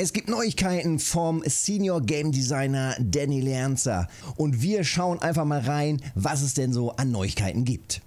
Es gibt Neuigkeiten vom Senior Game Designer Danny Leanza und wir schauen einfach mal rein, was es denn so an Neuigkeiten gibt.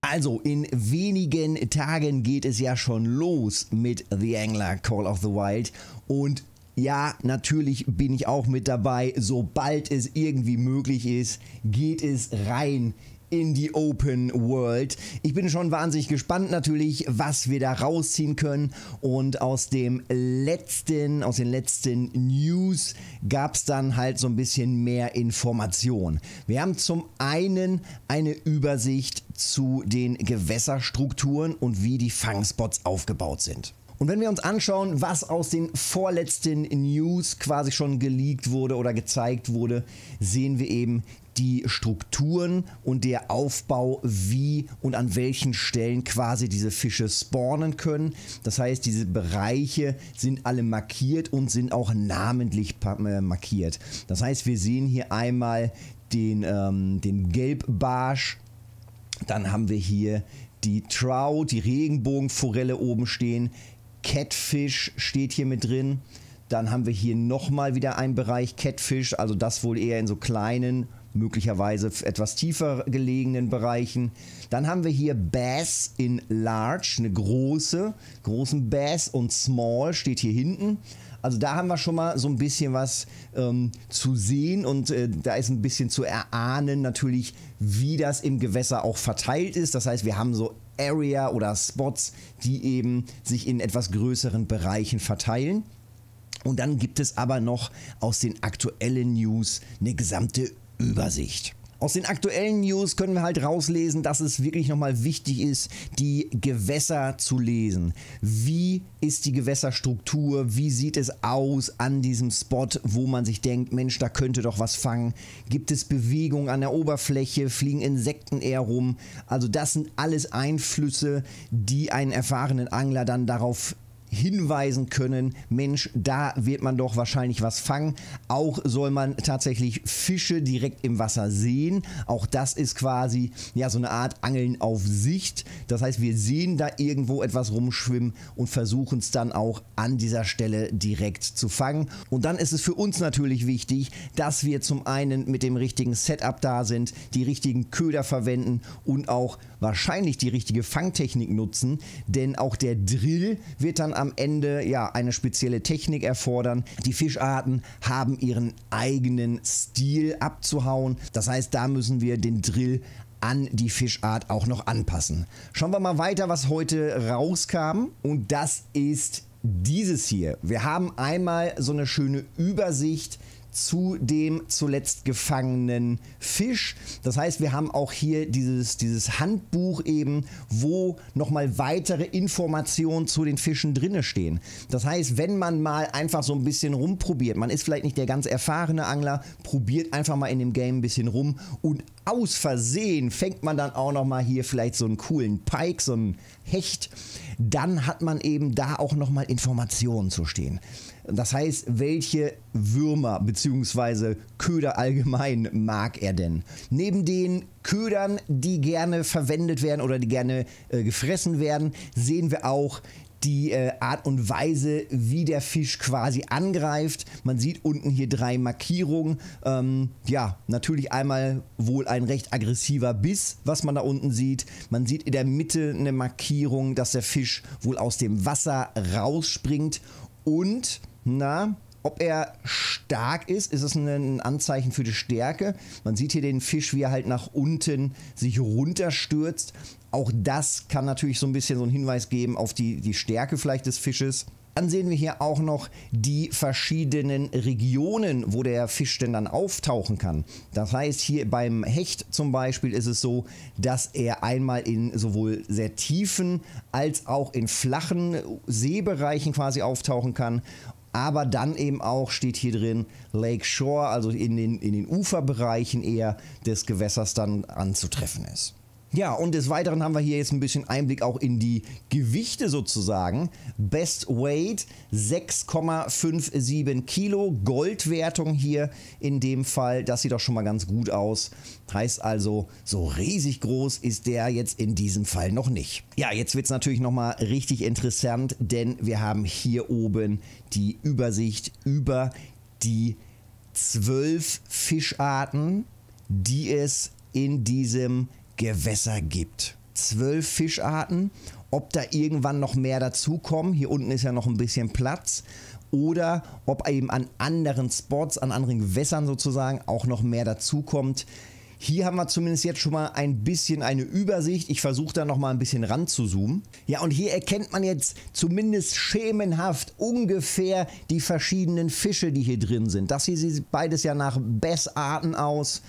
Also in wenigen Tagen geht es ja schon los mit The Angler Call of the Wild und ja, natürlich bin ich auch mit dabei. Sobald es irgendwie möglich ist, geht es rein in die Open World. Ich bin schon wahnsinnig gespannt natürlich, was wir da rausziehen können. Und aus dem letzten, aus den letzten News gab es dann halt so ein bisschen mehr Information. Wir haben zum einen eine Übersicht zu den Gewässerstrukturen und wie die Fangspots aufgebaut sind. Und wenn wir uns anschauen, was aus den vorletzten News quasi schon geleakt wurde oder gezeigt wurde, sehen wir eben die Strukturen und der Aufbau, wie und an welchen Stellen quasi diese Fische spawnen können. Das heißt, diese Bereiche sind alle markiert und sind auch namentlich äh, markiert. Das heißt, wir sehen hier einmal den, ähm, den Gelbbarsch, dann haben wir hier die Trout, die Regenbogenforelle oben stehen, Catfish steht hier mit drin. Dann haben wir hier nochmal wieder einen Bereich Catfish, also das wohl eher in so kleinen, möglicherweise etwas tiefer gelegenen Bereichen. Dann haben wir hier Bass in Large, eine große, großen Bass und Small steht hier hinten. Also da haben wir schon mal so ein bisschen was ähm, zu sehen und äh, da ist ein bisschen zu erahnen natürlich, wie das im Gewässer auch verteilt ist. Das heißt, wir haben so Area oder Spots, die eben sich in etwas größeren Bereichen verteilen. Und dann gibt es aber noch aus den aktuellen News eine gesamte Übersicht. Aus den aktuellen News können wir halt rauslesen, dass es wirklich nochmal wichtig ist, die Gewässer zu lesen. Wie ist die Gewässerstruktur? Wie sieht es aus an diesem Spot, wo man sich denkt, Mensch, da könnte doch was fangen? Gibt es Bewegung an der Oberfläche? Fliegen Insekten eher rum? Also das sind alles Einflüsse, die einen erfahrenen Angler dann darauf hinweisen können, Mensch, da wird man doch wahrscheinlich was fangen. Auch soll man tatsächlich Fische direkt im Wasser sehen. Auch das ist quasi ja so eine Art Angeln auf Sicht. Das heißt, wir sehen da irgendwo etwas rumschwimmen und versuchen es dann auch an dieser Stelle direkt zu fangen. Und dann ist es für uns natürlich wichtig, dass wir zum einen mit dem richtigen Setup da sind, die richtigen Köder verwenden und auch wahrscheinlich die richtige Fangtechnik nutzen, denn auch der Drill wird dann am Ende ja eine spezielle Technik erfordern. Die Fischarten haben ihren eigenen Stil abzuhauen. Das heißt, da müssen wir den Drill an die Fischart auch noch anpassen. Schauen wir mal weiter, was heute rauskam und das ist dieses hier. Wir haben einmal so eine schöne Übersicht zu dem zuletzt gefangenen Fisch. Das heißt, wir haben auch hier dieses, dieses Handbuch eben, wo nochmal weitere Informationen zu den Fischen drinne stehen. Das heißt, wenn man mal einfach so ein bisschen rumprobiert, man ist vielleicht nicht der ganz erfahrene Angler, probiert einfach mal in dem Game ein bisschen rum und aus Versehen fängt man dann auch noch mal hier vielleicht so einen coolen Pike, so einen Hecht, dann hat man eben da auch noch mal Informationen zu stehen. Das heißt, welche Würmer bzw. Köder allgemein mag er denn? Neben den Ködern, die gerne verwendet werden oder die gerne äh, gefressen werden, sehen wir auch die äh, Art und Weise, wie der Fisch quasi angreift. Man sieht unten hier drei Markierungen. Ähm, ja, natürlich einmal wohl ein recht aggressiver Biss, was man da unten sieht. Man sieht in der Mitte eine Markierung, dass der Fisch wohl aus dem Wasser rausspringt und na, ob er stark ist, ist es ein Anzeichen für die Stärke. Man sieht hier den Fisch, wie er halt nach unten sich runterstürzt. Auch das kann natürlich so ein bisschen so einen Hinweis geben auf die, die Stärke vielleicht des Fisches. Dann sehen wir hier auch noch die verschiedenen Regionen, wo der Fisch denn dann auftauchen kann. Das heißt, hier beim Hecht zum Beispiel ist es so, dass er einmal in sowohl sehr tiefen als auch in flachen Seebereichen quasi auftauchen kann aber dann eben auch steht hier drin Lake Shore, also in den, in den Uferbereichen eher des Gewässers dann anzutreffen ist. Ja, und des Weiteren haben wir hier jetzt ein bisschen Einblick auch in die Gewichte sozusagen. Best Weight 6,57 Kilo, Goldwertung hier in dem Fall. Das sieht doch schon mal ganz gut aus. Heißt also, so riesig groß ist der jetzt in diesem Fall noch nicht. Ja, jetzt wird es natürlich nochmal richtig interessant, denn wir haben hier oben die Übersicht über die zwölf Fischarten, die es in diesem Gewässer gibt. Zwölf Fischarten. Ob da irgendwann noch mehr dazukommen, hier unten ist ja noch ein bisschen Platz, oder ob eben an anderen Spots, an anderen Gewässern sozusagen auch noch mehr dazukommt. Hier haben wir zumindest jetzt schon mal ein bisschen eine Übersicht. Ich versuche da noch mal ein bisschen ran zu zoomen. Ja, und hier erkennt man jetzt zumindest schemenhaft ungefähr die verschiedenen Fische, die hier drin sind. Das hier sieht beides ja nach Bessarten aus.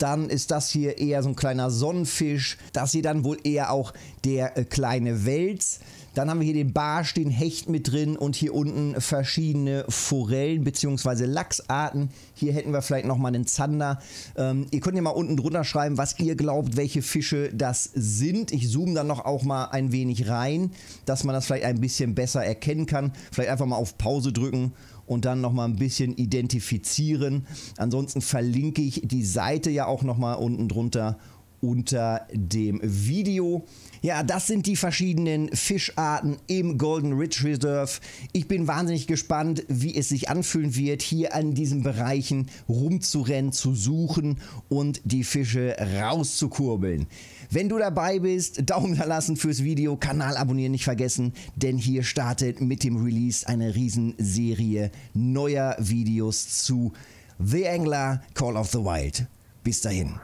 Dann ist das hier eher so ein kleiner Sonnenfisch. Das hier dann wohl eher auch der äh, kleine Wels. Dann haben wir hier den Barsch, den Hecht mit drin und hier unten verschiedene Forellen bzw. Lachsarten. Hier hätten wir vielleicht nochmal einen Zander. Ähm, ihr könnt ja mal unten drunter schreiben, was ihr glaubt, welche Fische das sind. Ich zoome dann noch auch mal ein wenig rein, dass man das vielleicht ein bisschen besser erkennen kann. Vielleicht einfach mal auf Pause drücken und dann nochmal ein bisschen identifizieren. Ansonsten verlinke ich die Seite ja auch nochmal unten drunter unter dem Video. Ja, das sind die verschiedenen Fischarten im Golden Ridge Reserve. Ich bin wahnsinnig gespannt, wie es sich anfühlen wird, hier an diesen Bereichen rumzurennen, zu suchen und die Fische rauszukurbeln. Wenn du dabei bist, Daumen da lassen fürs Video, Kanal abonnieren nicht vergessen, denn hier startet mit dem Release eine Riesenserie neuer Videos zu The Angler Call of the Wild. Bis dahin.